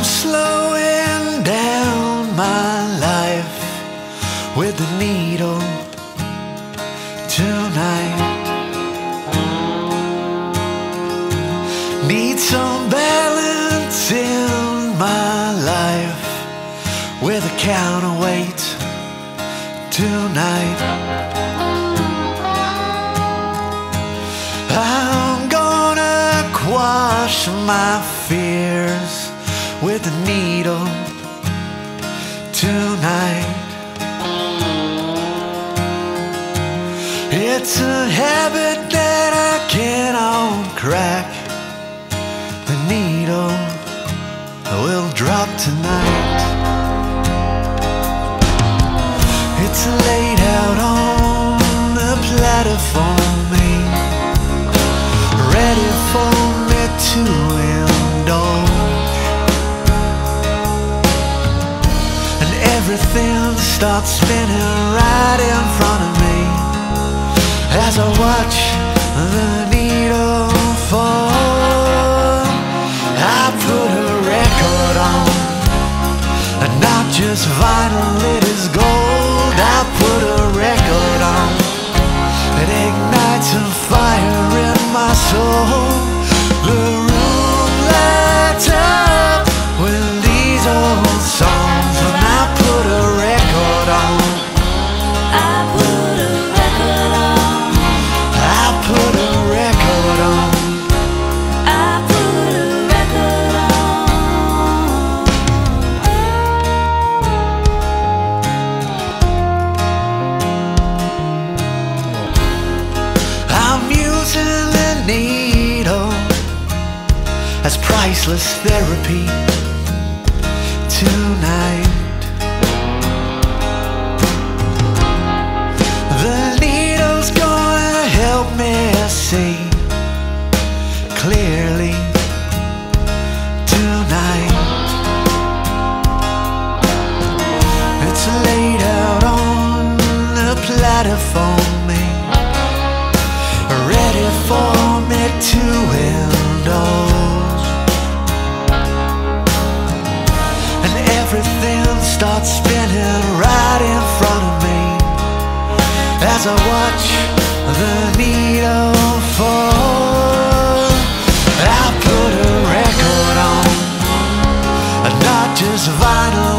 I'm slowing down my life with the needle tonight. Need some balance in my life with a counterweight tonight. I'm gonna quash my fears with a needle tonight. It's a habit that I cannot crack. The needle will drop tonight. It's laid everything starts spinning right in front of me as I watch the needle fall. I put a record on, and not just vinyl, it is gold. I put a record on, it ignites a fire priceless therapy tonight. The needle's gonna help me see clearly tonight. It's laid out on the platform, ready for me to indulge. Starts spinning right in front of me As I watch the needle fall. I put a record on, not just vinyl.